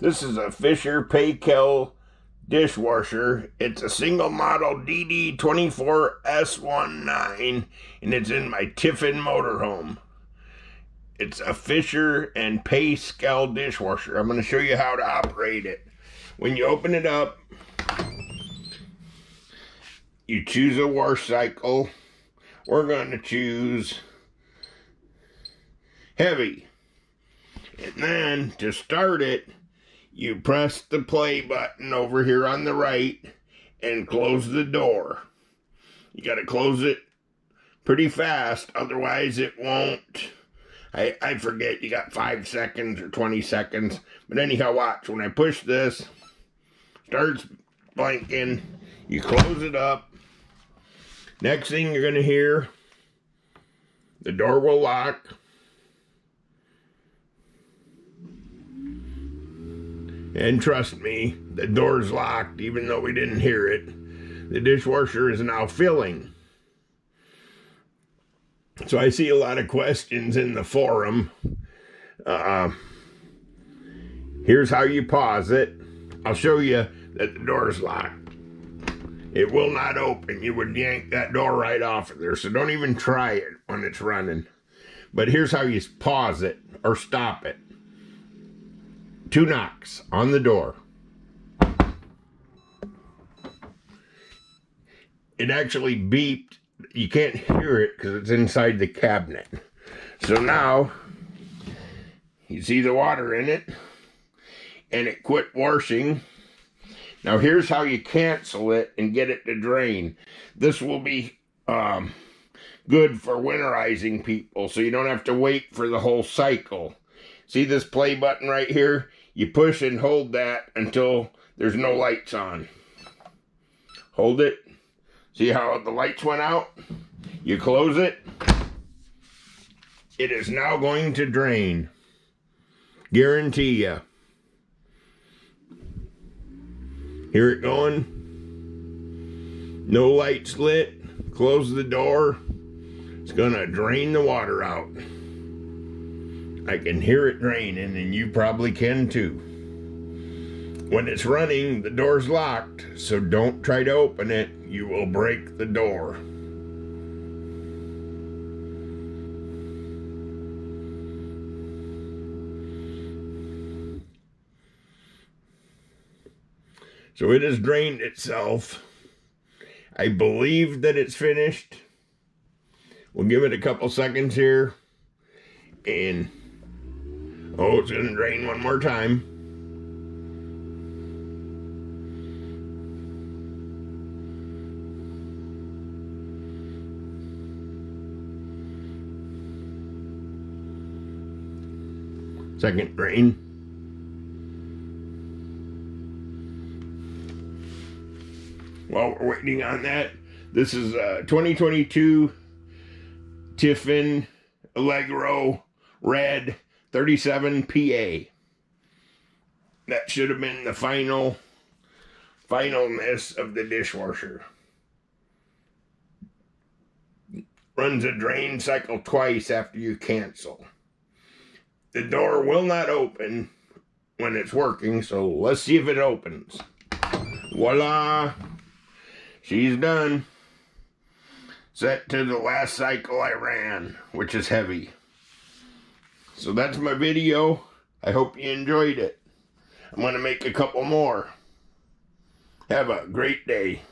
This is a Fisher Paykel dishwasher. It's a single model DD24S19 and it's in my Tiffin motorhome. It's a Fisher and Paykel dishwasher. I'm going to show you how to operate it. When you open it up, you choose a wash cycle. We're going to choose heavy. And then to start it, you press the play button over here on the right and close the door. You got to close it pretty fast, otherwise it won't. I, I forget, you got 5 seconds or 20 seconds. But anyhow, watch. When I push this, starts blinking, you close it up. Next thing you're going to hear, the door will lock. And trust me, the door's locked even though we didn't hear it. The dishwasher is now filling. So I see a lot of questions in the forum. Uh, here's how you pause it. I'll show you that the door's locked. It will not open. You would yank that door right off of there. So don't even try it when it's running. But here's how you pause it or stop it two knocks on the door. It actually beeped. You can't hear it because it's inside the cabinet. So now, you see the water in it, and it quit washing. Now here's how you cancel it and get it to drain. This will be um, good for winterizing people so you don't have to wait for the whole cycle. See this play button right here? You push and hold that until there's no lights on. Hold it. See how the lights went out? You close it. It is now going to drain. Guarantee you. Hear it going. No lights lit. Close the door. It's going to drain the water out. I can hear it draining, and you probably can too. When it's running, the door's locked, so don't try to open it. You will break the door. So it has drained itself. I believe that it's finished. We'll give it a couple seconds here and Oh, it's gonna drain one more time. Second drain. While we're waiting on that, this is uh, a 2022 Tiffin Allegro Red 37 PA. That should have been the final, finalness of the dishwasher. Runs a drain cycle twice after you cancel. The door will not open when it's working, so let's see if it opens. Voila! She's done. Set to the last cycle I ran, which is heavy. So that's my video. I hope you enjoyed it. I'm going to make a couple more. Have a great day.